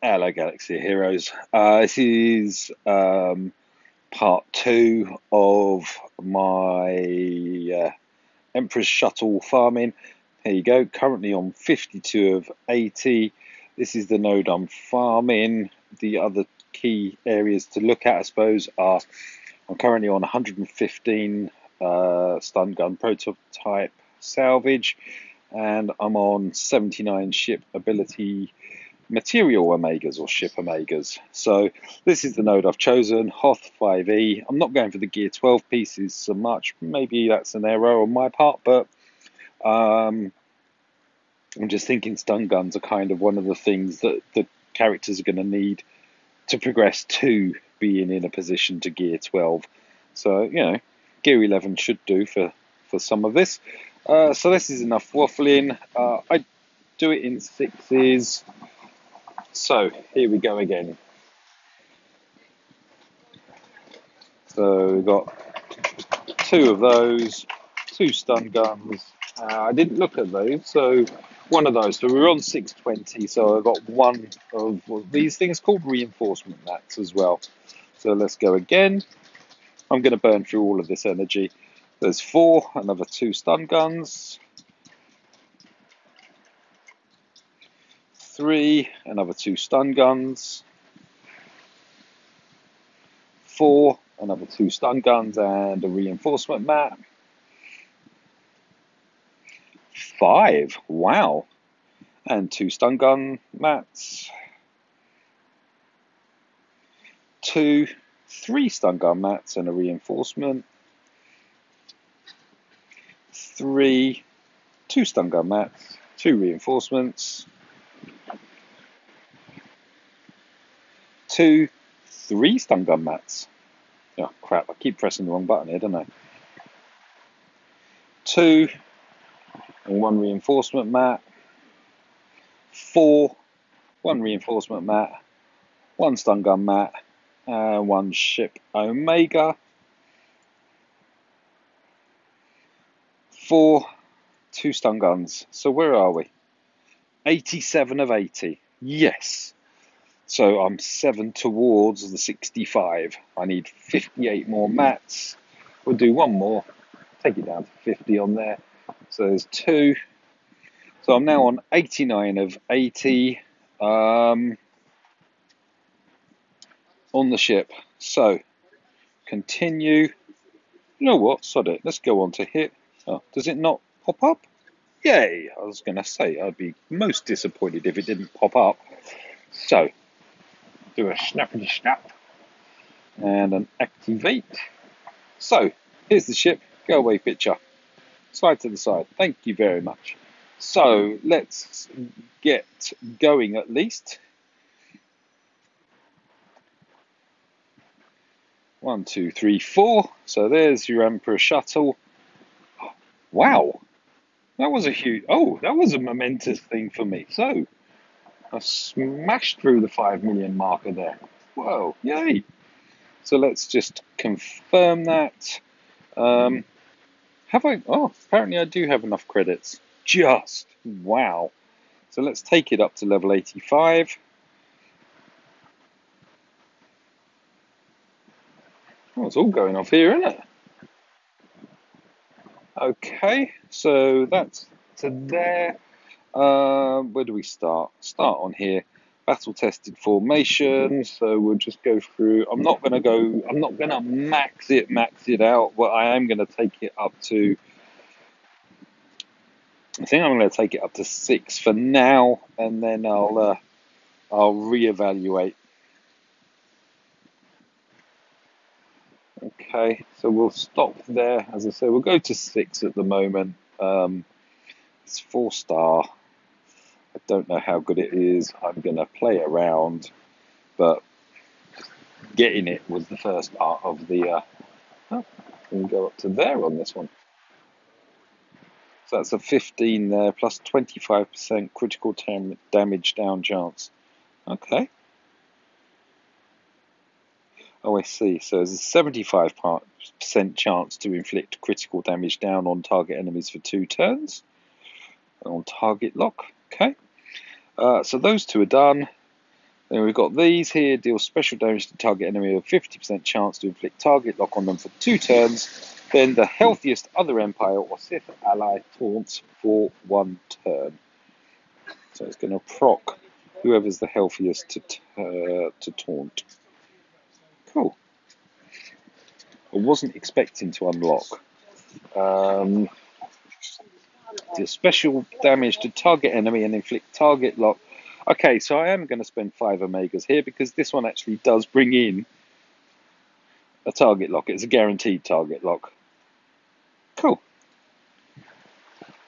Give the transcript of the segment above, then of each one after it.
Hello, Galaxy Heroes. Uh, this is um, part two of my uh, Emperor's Shuttle farming. Here you go, currently on 52 of 80. This is the node I'm farming. The other key areas to look at, I suppose, are I'm currently on 115 uh, stun gun prototype salvage, and I'm on 79 ship ability material omegas or ship omegas. So this is the node I've chosen, Hoth 5e. I'm not going for the gear 12 pieces so much. Maybe that's an error on my part, but um, I'm just thinking stun guns are kind of one of the things that the characters are going to need to progress to being in a position to gear 12. So, you know, gear 11 should do for, for some of this. Uh, so this is enough waffling. Uh, I do it in sixes. So here we go again. So we've got two of those, two stun guns. Uh, I didn't look at those, so one of those. So we are on 620, so I've got one of these things called reinforcement mats as well. So let's go again. I'm going to burn through all of this energy. There's four, another two stun guns. Three, another two stun guns. Four, another two stun guns and a reinforcement mat. Five, wow. And two stun gun mats. Two, three stun gun mats and a reinforcement. Three, two stun gun mats, two reinforcements. Two, three stun gun mats. Oh crap, I keep pressing the wrong button here, don't I? Two, and one reinforcement mat. Four, one reinforcement mat, one stun gun mat, and one ship Omega. Four, two stun guns. So where are we? 87 of 80. Yes. So I'm seven towards the 65. I need 58 more mats. We'll do one more. Take it down to 50 on there. So there's two. So I'm now on 89 of 80 um, on the ship. So continue. You know what? Sod it. Let's go on to hit. Oh, does it not pop up? Yay! I was going to say I'd be most disappointed if it didn't pop up. So do a snappity snap and an activate. So here's the ship. Go away picture. Slide to the side. Thank you very much. So let's get going at least. One, two, three, four. So there's your Emperor shuttle. Wow, that was a huge. Oh, that was a momentous thing for me. So I smashed through the five million marker there. Whoa, yay! So let's just confirm that. Um, have I? Oh, apparently I do have enough credits. Just wow. So let's take it up to level 85. Oh, it's all going off here, isn't it? Okay, so that's to there. Uh, where do we start? Start on here. Battle tested formation. So we'll just go through. I'm not going to go. I'm not going to max it, max it out. But I am going to take it up to. I think I'm going to take it up to six for now, and then I'll uh, I'll reevaluate. Okay, so we'll stop there. As I say, we'll go to six at the moment. Um, it's four star. I don't know how good it is. I'm going to play around, but getting it was the first part of the. Uh, oh, can go up to there on this one. So that's a 15 there, plus 25% critical tam- damage down chance. Okay. Oh, I see. So there's a 75% chance to inflict critical damage down on target enemies for two turns. On target lock. Okay. Uh, so those two are done. Then we've got these here, deal special damage to target enemy with 50% chance to inflict target lock on them for two turns. Then the healthiest other Empire or Sith ally taunts for one turn. So it's going to proc whoever's the healthiest to, uh, to taunt. Cool. I wasn't expecting to unlock. Um, deal special damage to target enemy and inflict target lock. Okay, so I am going to spend five Omegas here because this one actually does bring in a target lock. It's a guaranteed target lock. Cool.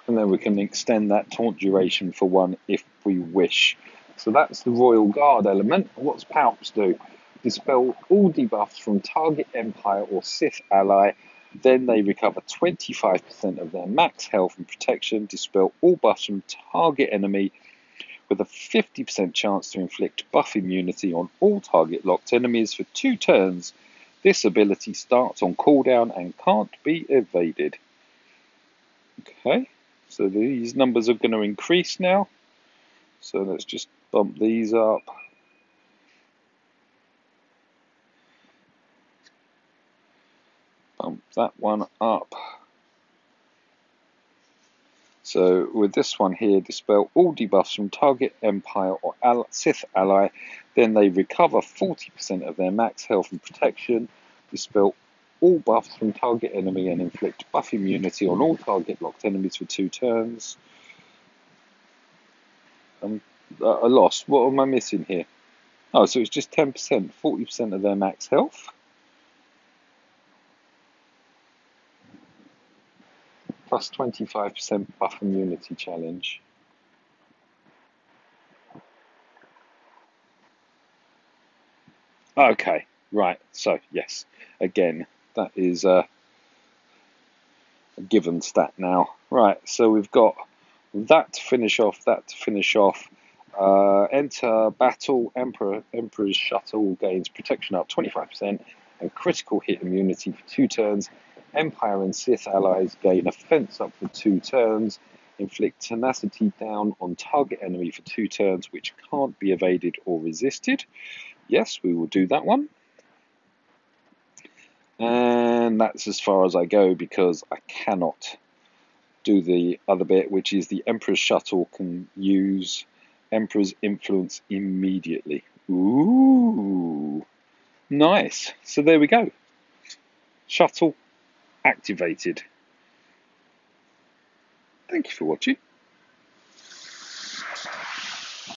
And then we can extend that taunt duration for one if we wish. So that's the Royal Guard element. What's Palps do? Dispel all debuffs from target Empire or Sith ally. Then they recover 25% of their max health and protection. Dispel all buffs from target enemy with a 50% chance to inflict buff immunity on all target locked enemies for two turns. This ability starts on cooldown and can't be evaded. Okay, so these numbers are going to increase now. So let's just bump these up. Bump that one up. So with this one here, dispel all debuffs from target Empire or Sith ally, then they recover 40% of their max health and protection, dispel all buffs from target enemy and inflict buff immunity on all target locked enemies for two turns. Um, I lost. What am I missing here? Oh, so it's just 10%, 40% of their max health. Plus 25% buff immunity challenge. Okay, right. So, yes, again, that is a given stat now. Right, so we've got that to finish off, that to finish off. Uh, enter battle, Emperor, Emperor's Shuttle gains protection up 25% and critical hit immunity for two turns. Empire and Sith allies gain offense up for two turns. Inflict tenacity down on target enemy for two turns, which can't be evaded or resisted. Yes, we will do that one. And that's as far as I go because I cannot do the other bit, which is the Emperor's Shuttle can use Emperor's influence immediately. Ooh, nice. So there we go. Shuttle activated. Thank you for watching.